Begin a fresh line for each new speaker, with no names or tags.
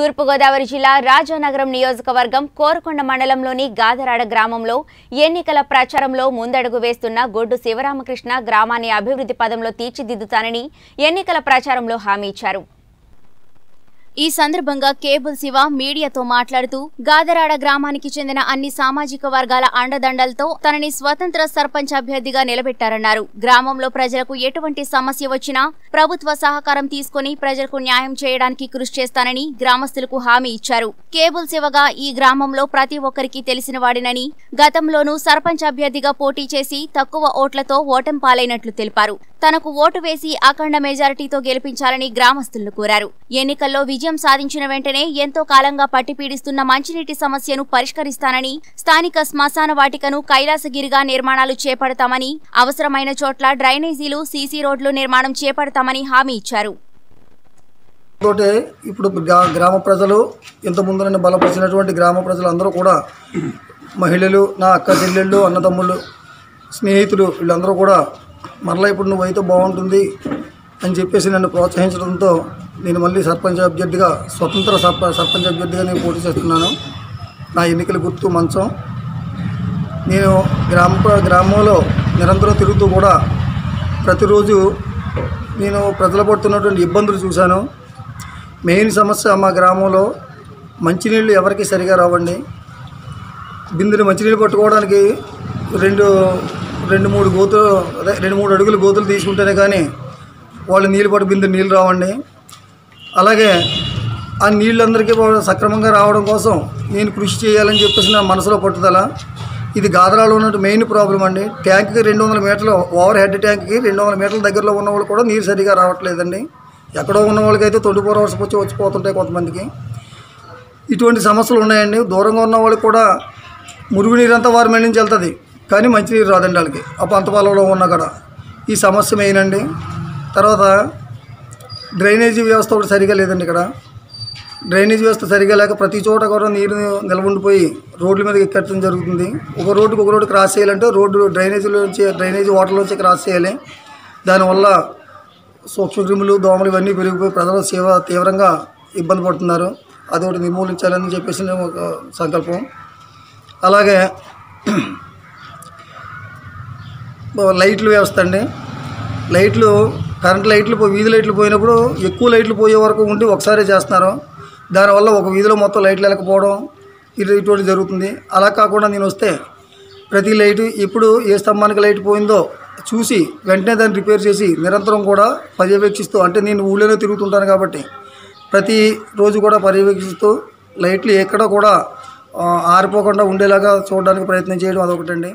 తూర్పుగోదావరి జిల్లా రాజానగరం నియోజకవర్గం కోరకొండ మండలంలోని గాదరాడ గ్రామంలో ఎన్నికల ప్రచారంలో ముందడుగు వేస్తున్న గొడ్డు శివరామకృష్ణ గ్రామాన్ని అభివృద్ధి పదంలో తీర్చిదిద్దుతానని ఎన్నికల ప్రచారంలో హామీ ఇచ్చారు. ఈ సందర్భంగా కేబుల్ శివ మీడియాతో మాట్లాడుతూ గాదరాడ గ్రామానికి చెందిన అన్ని సామాజిక వర్గాల అండదండలతో తనని స్వతంత్ర సర్పంచ్ అభ్యర్థిగా నిలబెట్టారన్నారు. గ్రామంలో ప్రజలకు ఎటువంటి సమస్య వచ్చినా ప్రభుత్వ సహకారం తీసుకుని ప్రజలకు న్యాయం చేయడానికి కృషి చేస్తానని గ్రామస్తులకు హామీ ఇచ్చారు. కేబుల్ శివగా ఈ గ్రామంలో ప్రతి ఒక్కరికి తెలిసిన వాడినని గతంలోనూ సర్పంచ్ అభ్యర్థిగా పోటీ చేసి తక్కువ ఓట్లతో ఓటం పాలైనట్లు తెలిపారు. తనకు ఓటు వేసి అఖండ మెజారిటీతో గెలిపించాలని గ్రామస్తులను కోరారు. ఎన్నికల్లో విజయం సాధించిన వెంటనే ఎంతో కాలంగా పట్టిపీడిస్తున్న మంచినీటి సమస్యను పరిష్కరిస్తానని స్థానిక శ్మశాన వాటికను కైలాసగిరిగా నిర్మాణాలు చేపడతామని అవసరమైన చోట్ల డ్రైనేజీలు సీసీ రోడ్లు నిర్మాణం చేపడతామని హామీ ఇచ్చారు.
తోటే ఇప్పుడు గ్రామ ప్రజలు ఇంత ముందు బలపరిచినటువంటి గ్రామ ప్రజలందరూ కూడా మహిళలు నా అక్క చెల్లెళ్ళు అన్నదమ్ములు స్నేహితులు వీళ్ళందరూ కూడా మరలా ఇప్పుడు నువ్వు అయితే బాగుంటుంది అని చెప్పేసి నన్ను ప్రోత్సహించడంతో నేను మళ్ళీ సర్పంచ్ అభ్యర్థిగా స్వతంత్ర సర్ప సర్పంచ్ అభ్యర్థిగా నేను పోటీ చేస్తున్నాను. నా ఎన్నికల గుర్తు మంచం. నేను గ్రామ గ్రామంలో నిరంతరం తిరుగుతూ కూడా ప్రతిరోజు నేను ప్రజలు పడుతున్నటువంటి ఇబ్బందులు చూశాను. మెయిన్ సమస్య మా గ్రామంలో మంచినీళ్ళు ఎవరికి సరిగా రావండి. బిందెలు మంచినీళ్ళు పట్టుకోవడానికి రెండు రెండు మూడు గోతులు అదే రెండు మూడు అడుగులు గోతులు తీసుకుంటేనే కానీ వాళ్ళు నీళ్ళు పట్టు బిందె నీళ్ళు రావండి. అలాగే ఆ నీళ్ళందరికీ సక్రమంగా రావడం కోసం నేను కృషి చేయాలని చెప్పేసి నా మనసులో పట్టుదల. ఇది గాదరాలో ఉన్న మెయిన్ ప్రాబ్లం అండి. ట్యాంక్కి రెండు వందల మీటర్లు ఓవర్ హెడ్ ట్యాంక్కి రెండు వందల మీటర్ల దగ్గరలో ఉన్న వాళ్ళు కూడా నీరు సరిగా రావట్లేదండి. ఎక్కడో ఉన్న వాళ్ళకైతే ట్వంటీ ఫోర్ అవర్స్ వచ్చి వచ్చిపోతుంటాయి కొంతమందికి. ఇటువంటి సమస్యలు ఉన్నాయండి. దూరంగా ఉన్న వాళ్ళకి కూడా మురుగునీరు అంతా వారి మీద వెళ్తుంది. కానీ మంచినీరు రాదండి వాళ్ళకి. ఆ పంత పొలంలో ఉన్న కాడ. ఈ సమస్య మెయిన్ అండి. తర్వాత డ్రైనేజీ వ్యవస్థ కూడా సరిగా లేదండి ఇక్కడ. డ్రైనేజ్ వ్యవస్థ సరిగా లేక ప్రతి చోట కూడా నీరు నిలవండిపోయి రోడ్ల మీద ఎక్కడం జరుగుతుంది. ఒక రోడ్డుకి ఒక రోడ్డు క్రాస్ చేయాలంటే రోడ్డు డ్రైనేజీలోంచి డ్రైనేజీ వాటర్లోంచి క్రాస్ చేయాలి. దానివల్ల సూక్ష్మక్రిములు దోమలు ఇవన్నీ పెరిగిపోయి ప్రజలు సేవ తీవ్రంగా ఇబ్బంది పడుతున్నారు. అది ఒకటి నిర్మూలించాలని చెప్పేసి ఒక సంకల్పం. అలాగే లైట్లు వ్యవస్థ అండి. లైట్లు కరెంట్ లైట్లు పోయి వీధి లైట్లు పోయినప్పుడు ఎక్కువ లైట్లు పోయే వరకు ఉండి ఒకసారి చేస్తున్నారు. దానివల్ల ఒక వీధిలో మొత్తం లైట్లు వెళ్ళకపోవడం ఇది ఇటువంటి జరుగుతుంది. అలా కాకుండా నేను వస్తే ప్రతి లైటు ఎప్పుడు ఏ స్తంభానికి లైట్ పోయిందో చూసి వెంటనే దాన్ని రిపేర్ చేసి నిరంతరం కూడా పర్యవేక్షిస్తూ అంటే నేను ఊళ్ళోనే తిరుగుతుంటాను కాబట్టి ప్రతి రోజు కూడా పర్యవేక్షిస్తూ లైట్లు ఎక్కడ కూడా ఆరిపోకుండా ఉండేలాగా చూడడానికి ప్రయత్నం చేయడం అదొకటండి.